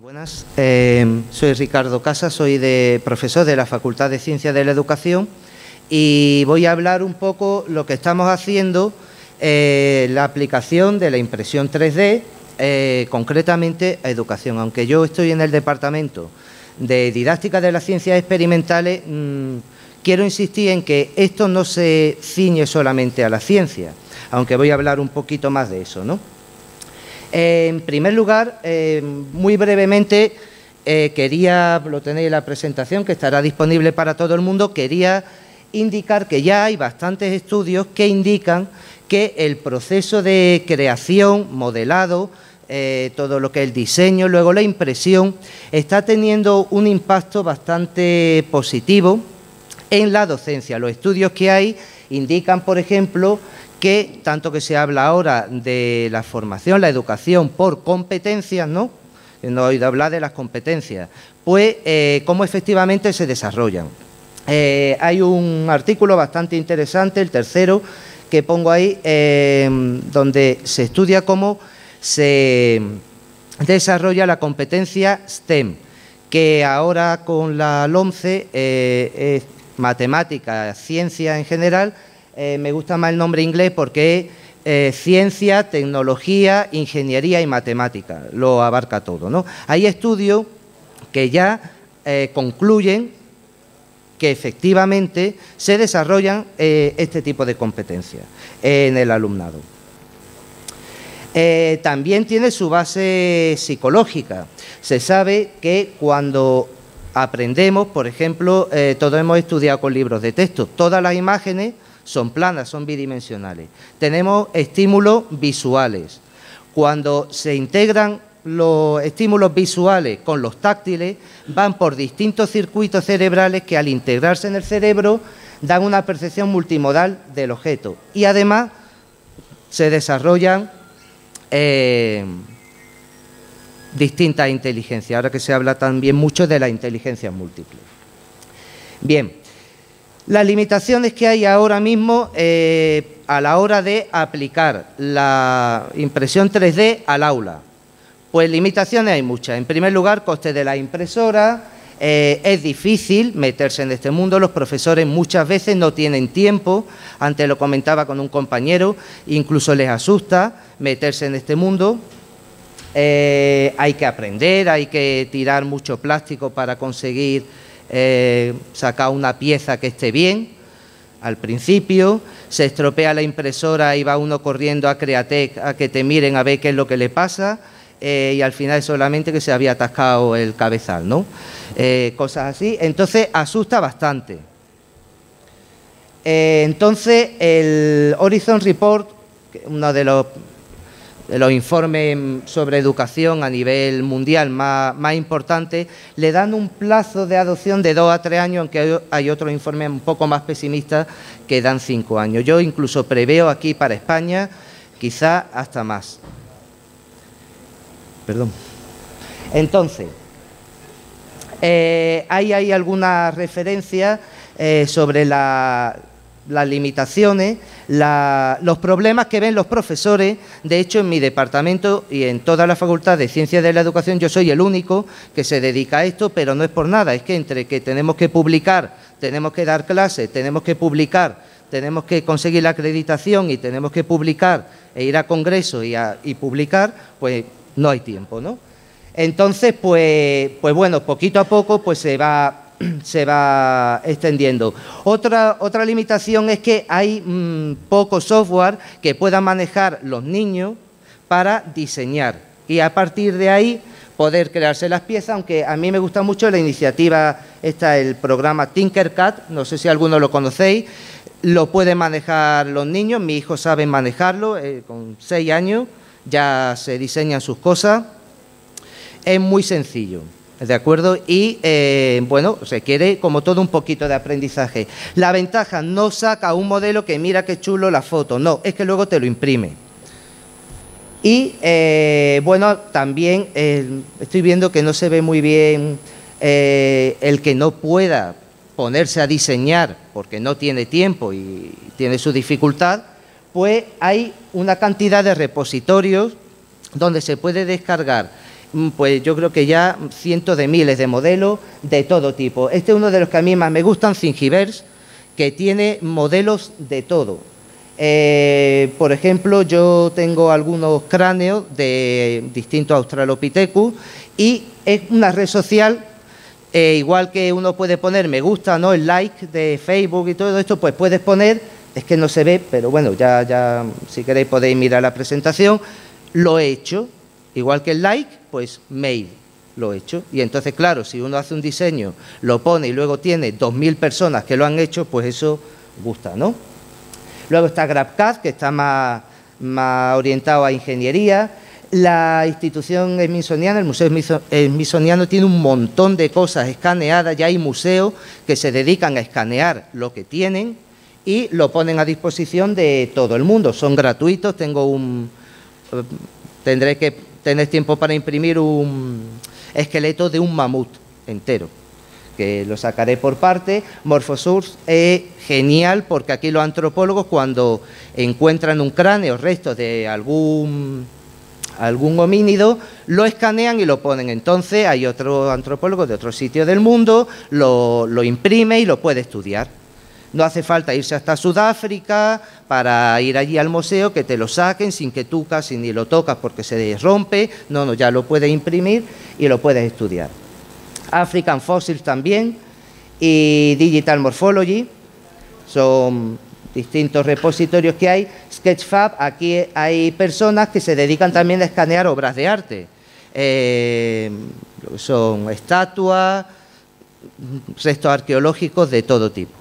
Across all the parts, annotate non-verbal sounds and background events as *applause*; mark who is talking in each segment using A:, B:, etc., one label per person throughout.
A: Buenas, eh, soy Ricardo Casas, soy de profesor de la Facultad de Ciencias de la Educación y voy a hablar un poco lo que estamos haciendo, eh, la aplicación de la impresión 3D, eh, concretamente a educación. Aunque yo estoy en el departamento de didáctica de las ciencias experimentales, mm, quiero insistir en que esto no se ciñe solamente a la ciencia, aunque voy a hablar un poquito más de eso, ¿no? En primer lugar, eh, muy brevemente, eh, quería, lo tenéis en la presentación, que estará disponible para todo el mundo, quería indicar que ya hay bastantes estudios que indican que el proceso de creación, modelado, eh, todo lo que es el diseño, luego la impresión, está teniendo un impacto bastante positivo en la docencia. Los estudios que hay indican, por ejemplo, que tanto que se habla ahora de la formación, la educación por competencias, ¿no? No he oído hablar de las competencias, pues eh, cómo efectivamente se desarrollan. Eh, hay un artículo bastante interesante, el tercero, que pongo ahí, eh, donde se estudia cómo se desarrolla la competencia STEM, que ahora con la LOMCE matemática, ciencia en general, eh, me gusta más el nombre inglés porque es eh, ciencia, tecnología, ingeniería y matemática, lo abarca todo. Hay estudios que ya eh, concluyen que efectivamente se desarrollan este tipo de competencias en el alumnado. también tiene su base psicológica. Se sabe que cuando aprendemos, por ejemplo, todos hemos estudiado con libros de texto, todas las imágenes son planas, son bidimensionales. Tenemos estímulos visuales. Cuando se integran los estímulos visuales con los táctiles, van por distintos circuitos cerebrales que al integrarse en el cerebro dan una percepción multimodal del objeto. Y además se desarrollan eh, distintas inteligencias, ahora que se habla también mucho de la inteligencia múltiple. Bien, las limitaciones que hay ahora mismo eh, a la hora de aplicar la impresión 3D al aula. Pues limitaciones hay muchas. En primer lugar, coste de la impresora. Eh, es difícil meterse en este mundo, los profesores muchas veces no tienen tiempo, antes lo comentaba con un compañero, incluso les asusta meterse en este mundo. Eh, hay que aprender, hay que tirar mucho plástico para conseguir eh, sacar una pieza que esté bien al principio, se estropea la impresora y va uno corriendo a Createc a que te miren a ver qué es lo que le pasa eh, y al final solamente que se había atascado el cabezal, ¿no? Eh, cosas así. Entonces asusta bastante. entonces el Horizon Report, uno de los los informes sobre educación a nivel mundial más, más importantes, le dan un plazo de adopción de dos a tres años, aunque hay otros informes un poco más pesimistas que dan cinco años. Yo incluso preveo aquí para España quizá hasta más. Perdón. Entonces, eh, ahí hay algunas referencias eh, sobre la, las limitaciones, los problemas que ven los profesores. De hecho, en mi departamento y en toda la Facultad de Ciencias de la Educación yo soy el único que se dedica a esto, pero no es por nada, es que entre que tenemos que publicar, tenemos que dar clases, tenemos que publicar, tenemos que conseguir la acreditación y tenemos que publicar e ir a congreso y, y publicar, pues no hay tiempo, ¿no? Entonces, pues, pues bueno, poquito a poco pues se va *clears throat* se va extendiendo. Otra, otra limitación es que hay mm, poco software que puedan manejar los niños para diseñar y a partir de ahí poder crearse las piezas, aunque a mí me gusta mucho la iniciativa, está el programa Tinkercad, no sé si alguno lo conocéis, lo pueden manejar los niños, mi hijo sabe manejarlo, eh, con seis años ya se diseñan sus cosas, es muy sencillo. ¿De acuerdo? Y eh, bueno, se quiere como todo un poquito de aprendizaje. La ventaja no saca un modelo que mira qué chulo la foto, no, es que luego te lo imprime. Y eh, bueno, también eh, estoy viendo que no se ve muy bien el que no pueda ponerse a diseñar porque no tiene tiempo y tiene su dificultad, pues hay una cantidad de repositorios donde se puede descargar pues yo creo que ya cientos de miles de modelos de todo tipo. Este es uno de los que a mí más me gustan, Thingiverse, que tiene modelos de todo. Eh, por ejemplo, yo tengo algunos cráneos de distintos Australopithecus y es una red social, eh, igual que uno puede poner me gusta, ¿no? el like de Facebook y todo esto, pues puedes poner, es que no se ve, pero bueno, ya, ya si queréis podéis mirar la presentación, lo he hecho, igual que el like, pues made, lo he hecho. Y entonces, claro, si uno hace un diseño, lo pone y luego tiene 2.000 personas que lo han hecho, pues eso gusta, ¿no? Luego está GrabCAD, que está más, orientado a ingeniería. La institución smithsoniana, el Museo Smithsoniano, tiene un montón de cosas escaneadas. Ya hay museos que se dedican a escanear lo que tienen y lo ponen a disposición de todo el mundo. Son gratuitos. Tengo un. Tendré que tener tiempo para imprimir un esqueleto de un mamut entero que lo sacaré por parte. Morphosource es genial porque aquí los antropólogos cuando encuentran un cráneo, restos de algún, algún homínido, lo escanean y lo ponen. Entonces hay otro antropólogo de otro sitio del mundo, lo, lo imprime y lo puede estudiar. No hace falta irse hasta Sudáfrica para ir allí al museo, que te lo saquen sin que tú casi ni lo tocas porque se rompe. No, no, ya lo puedes imprimir y lo puedes estudiar. African Fossils también y Digital Morphology. Son distintos repositorios que hay. Sketchfab, aquí hay personas que se dedican también a escanear obras de arte. Eh, son estatuas, restos arqueológicos de todo tipo.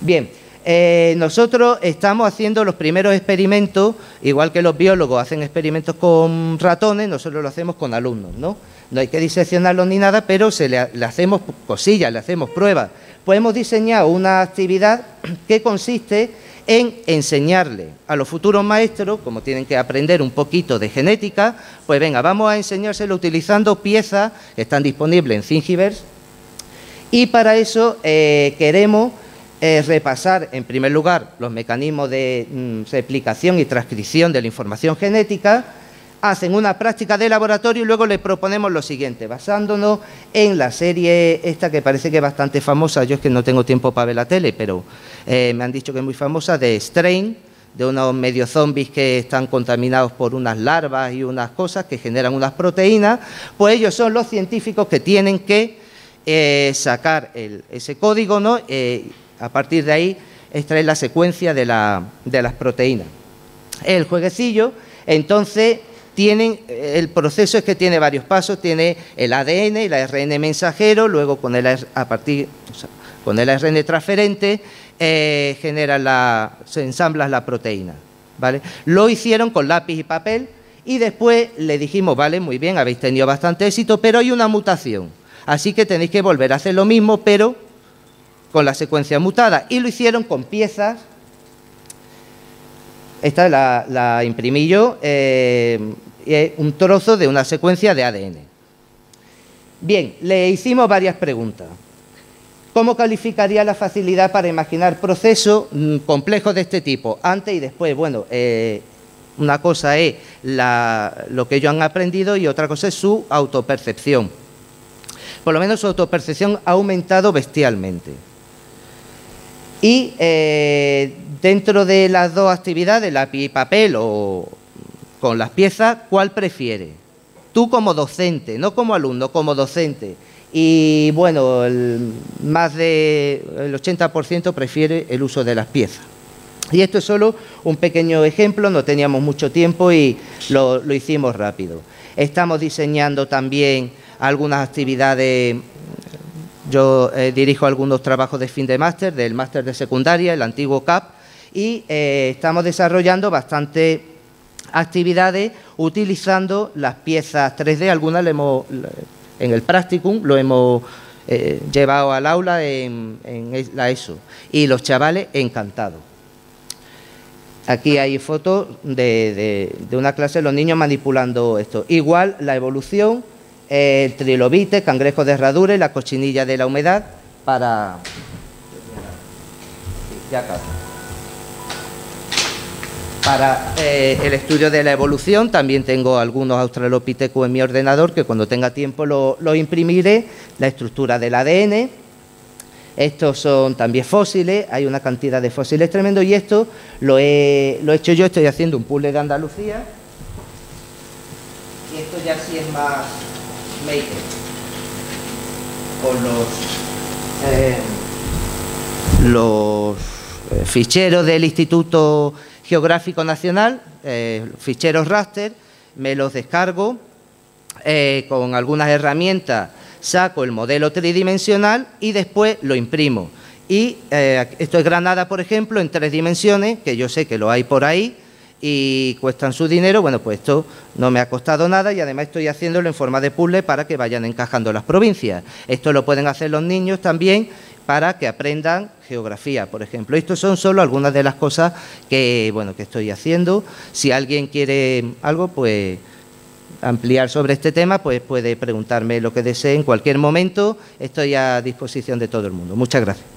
A: Bien, eh, nosotros estamos haciendo los primeros experimentos, igual que los biólogos hacen experimentos con ratones, nosotros lo hacemos con alumnos, ¿no? No hay que diseccionarlos ni nada, pero se le, hacemos cosillas, le hacemos pruebas. Pues hemos diseñado una actividad *clears throat* que consiste en enseñarle a los futuros maestros, como tienen que aprender un poquito de genética, pues venga, vamos a enseñárselo utilizando piezas que están disponibles en Thingiverse y para eso eh, queremos eh, repasar, en primer lugar, los mecanismos de mm, replicación y transcripción de la información genética, hacen una práctica de laboratorio y luego le proponemos lo siguiente, basándonos en la serie esta que parece que es bastante famosa, yo es que no tengo tiempo para ver la tele, pero eh, me han dicho que es muy famosa, de Strain, de unos medio zombies que están contaminados por unas larvas y unas cosas que generan unas proteínas, pues ellos son los científicos que tienen que eh, sacar ese código, ¿no? A partir de ahí extraer la secuencia de, las proteínas. El jueguecillo, entonces, tienen, el proceso es que tiene varios pasos, tiene el ADN, el ARN mensajero, luego con el, a partir, con el ARN transferente eh, genera la, se ensambla la proteína. ¿vale? Lo hicieron con lápiz y papel y después le dijimos, vale, muy bien, habéis tenido bastante éxito, pero hay una mutación. Así que tenéis que volver a hacer lo mismo, pero con la secuencia mutada y lo hicieron con piezas. Esta la, imprimí yo, eh, un trozo de una secuencia de ADN. Bien, le hicimos varias preguntas. ¿Cómo calificaría la facilidad para imaginar procesos mm, complejos de este tipo, antes y después? Bueno, eh, una cosa es lo que ellos han aprendido y otra cosa es su autopercepción. Por lo menos su autopercepción ha aumentado bestialmente. Y eh, dentro de las dos actividades, lápiz y papel o con las piezas, ¿cuál prefiere? Tú como docente, no como alumno, como docente. Y bueno, más del 80% prefiere el uso de las piezas. Y esto es solo un pequeño ejemplo, no teníamos mucho tiempo y lo, lo hicimos rápido. Estamos diseñando también algunas actividades yo eh, dirijo algunos trabajos de fin de máster, del máster de secundaria, el antiguo CAP, y eh, estamos desarrollando bastantes actividades utilizando las piezas 3D, algunas hemos, en el practicum lo hemos eh, llevado al aula en, la ESO, y los chavales encantados. Aquí hay fotos de, una clase de los niños manipulando esto. Igual la evolución el trilobite, cangrejo de herradura y la cochinilla de la humedad para... Para eh, el estudio de la evolución también tengo algunos australopithecus en mi ordenador que cuando tenga tiempo lo, lo imprimiré, la estructura del ADN, estos son también fósiles, hay una cantidad de fósiles tremendo y esto lo he, lo he hecho yo, estoy haciendo un puzzle de Andalucía. Y esto ya sí es más maker con los eh, eh, ficheros del Instituto Geográfico Nacional, eh, ficheros raster, me los descargo con algunas herramientas saco el modelo tridimensional y después lo imprimo. Y esto es Granada, por ejemplo, en tres dimensiones, que yo sé que lo hay por ahí, y cuestan su dinero, bueno, pues esto no me ha costado nada y además estoy haciéndolo en forma de puzzle para que vayan encajando las provincias. Esto lo pueden hacer los niños también para que aprendan geografía, por ejemplo. Estos son solo algunas de las cosas que, bueno, que estoy haciendo. Si alguien quiere algo, pues ampliar sobre este tema, pues puede preguntarme lo que desee en cualquier momento. Estoy a disposición de todo el mundo. Muchas gracias.